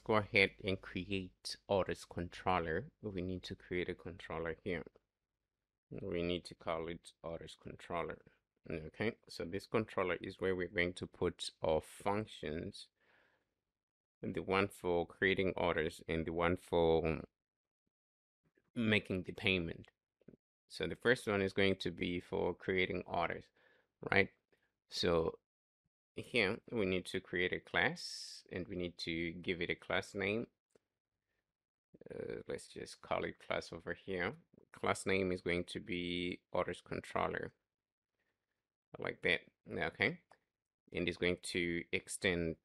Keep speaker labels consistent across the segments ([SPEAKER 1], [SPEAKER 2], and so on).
[SPEAKER 1] go ahead and create orders controller. We need to create a controller here. We need to call it orders controller. Okay, so this controller is where we're going to put our functions. The one for creating orders and the one for making the payment. So the first one is going to be for creating orders, right? So here we need to create a class and we need to give it a class name. Uh, let's just call it class over here. Class name is going to be orders controller like that. Okay. And it's going to extend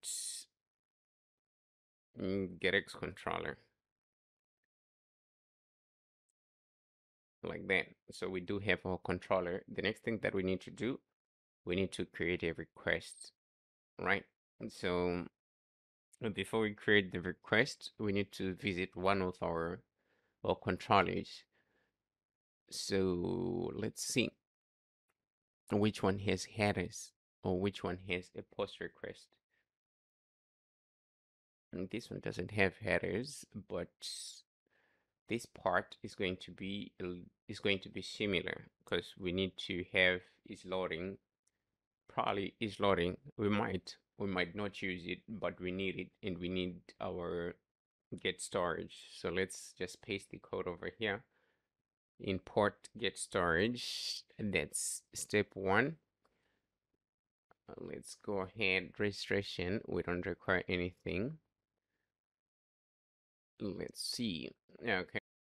[SPEAKER 1] mm, getX controller like that. So we do have our controller. The next thing that we need to do, we need to create a request, right? So before we create the request, we need to visit one of our, our controllers. So let's see which one has headers or which one has a post request. And this one doesn't have headers, but this part is going to be is going to be similar because we need to have is loading probably is loading. We might we might not use it but we need it and we need our get storage. So let's just paste the code over here. Import get storage. And that's step one. Let's go ahead. Registration. We don't require anything. Let's see. Okay